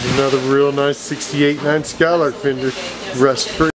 Another real nice 68 9 Skylark fender, rust free.